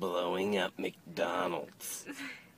blowing up McDonald's.